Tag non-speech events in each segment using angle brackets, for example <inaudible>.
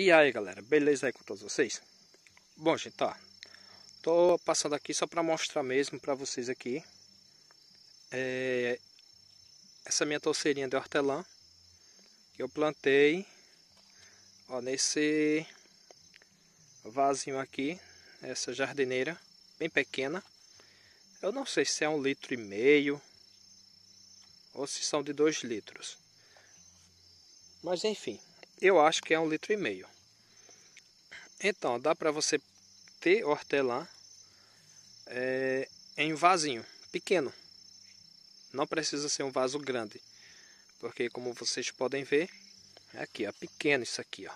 E aí galera, beleza aí com todos vocês? Bom gente, tá Tô passando aqui só para mostrar mesmo para vocês aqui é, Essa minha torceirinha de hortelã Que eu plantei Ó, nesse vasinho aqui Essa jardineira bem pequena Eu não sei se é um litro e meio Ou se são de dois litros Mas enfim eu acho que é um litro e meio. Então, dá para você ter hortelã é, em vasinho pequeno. Não precisa ser um vaso grande. Porque como vocês podem ver, é aqui, ó, pequeno isso aqui, ó.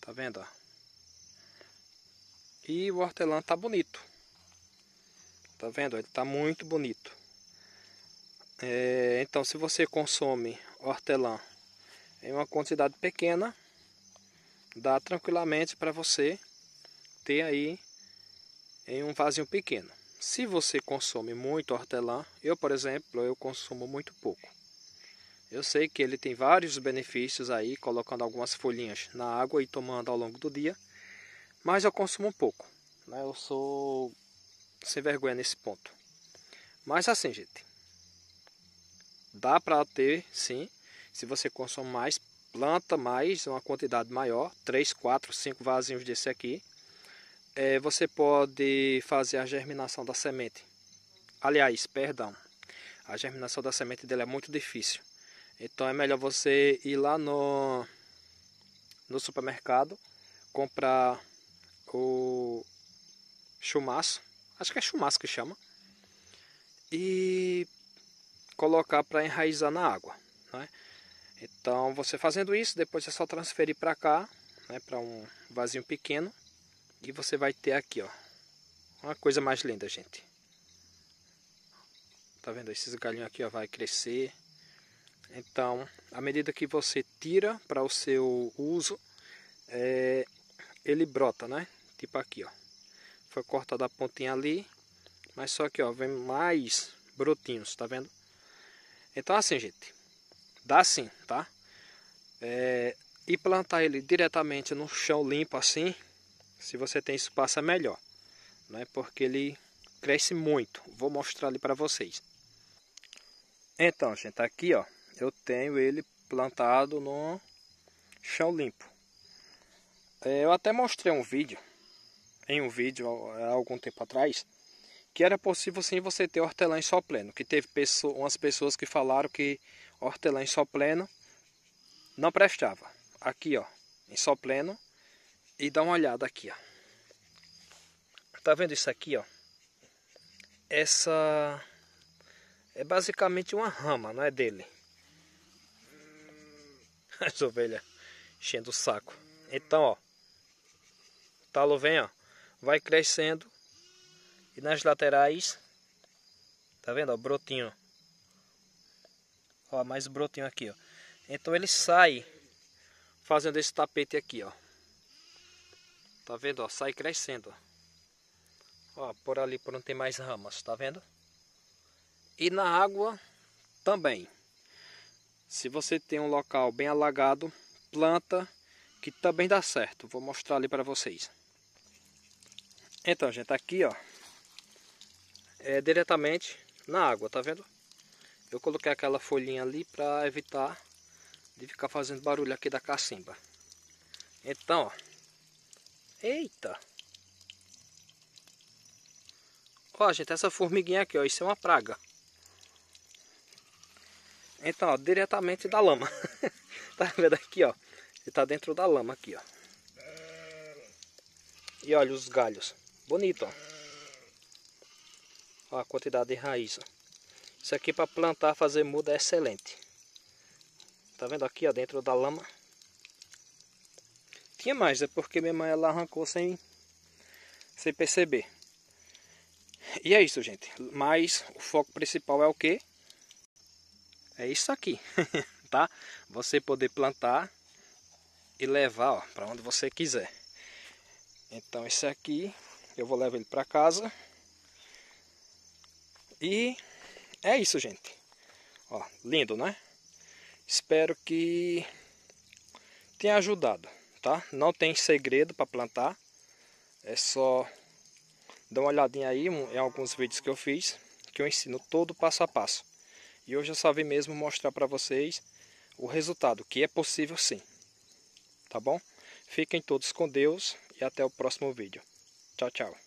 Tá vendo, ó? E o hortelã tá bonito. Tá vendo? Ele tá muito bonito. É, então, se você consome hortelã em uma quantidade pequena, dá tranquilamente para você ter aí em um vasinho pequeno. Se você consome muito hortelã, eu por exemplo, eu consumo muito pouco. Eu sei que ele tem vários benefícios aí, colocando algumas folhinhas na água e tomando ao longo do dia, mas eu consumo pouco. Né? Eu sou sem vergonha nesse ponto. Mas assim, gente, dá para ter sim se você consome mais, planta mais, uma quantidade maior, 3, 4, 5 vasinhos desse aqui. É, você pode fazer a germinação da semente. Aliás, perdão, a germinação da semente dele é muito difícil. Então é melhor você ir lá no, no supermercado, comprar o chumaço, acho que é chumaço que chama, e colocar para enraizar na água. Né? Então, você fazendo isso, depois é só transferir para cá, né, para um vasinho pequeno. E você vai ter aqui, ó, uma coisa mais linda, gente. Tá vendo? Esses galhinhos aqui, ó, vai crescer. Então, à medida que você tira para o seu uso, é, ele brota, né? Tipo aqui, ó. Foi cortada a pontinha ali, mas só que, ó, vem mais brotinhos, tá vendo? Então, assim, gente, Dá sim, tá? É, e plantar ele diretamente no chão limpo assim, se você tem espaço é melhor, né? Porque ele cresce muito. Vou mostrar ali para vocês. Então, gente, aqui ó, eu tenho ele plantado no chão limpo. É, eu até mostrei um vídeo, em um vídeo há algum tempo atrás, que era possível sim você ter hortelã em sol pleno. Que teve pessoas, umas pessoas que falaram que hortelã em sol pleno não prestava. Aqui, ó, em sol pleno. E dá uma olhada aqui, ó. Tá vendo isso aqui, ó? Essa é basicamente uma rama, não é dele. <laughs> As ovelhas enchendo o saco. Então, ó. O talo vem, ó. Vai crescendo e nas laterais, tá vendo, ó, brotinho. Ó, mais brotinho aqui, ó. Então ele sai fazendo esse tapete aqui, ó. Tá vendo, ó, sai crescendo, ó. Ó, por ali por onde tem mais ramas, tá vendo? E na água também. Se você tem um local bem alagado, planta que também dá certo. Vou mostrar ali para vocês. Então, gente, aqui, ó, é, diretamente na água, tá vendo? Eu coloquei aquela folhinha ali para evitar de ficar fazendo barulho aqui da cacimba. Então, ó. Eita! Ó, gente, essa formiguinha aqui, ó, isso é uma praga. Então, ó, diretamente da lama. <laughs> tá vendo aqui, ó? Ele tá dentro da lama aqui, ó. E olha os galhos. Bonito, ó. Olha a quantidade de raiz. Isso aqui para plantar, fazer muda é excelente. Tá vendo aqui, ó, dentro da lama. Tinha mais, é porque minha mãe ela arrancou sem, sem perceber. E é isso, gente. Mas o foco principal é o que? É isso aqui, <laughs> tá? Você poder plantar e levar para onde você quiser. Então esse aqui, eu vou levar ele para casa. E é isso, gente. Ó, lindo, né? Espero que tem ajudado, tá? Não tem segredo para plantar. É só dar uma olhadinha aí em alguns vídeos que eu fiz, que eu ensino todo passo a passo. E hoje eu só vim mesmo mostrar para vocês o resultado, que é possível sim. Tá bom? Fiquem todos com Deus e até o próximo vídeo. Tchau, tchau.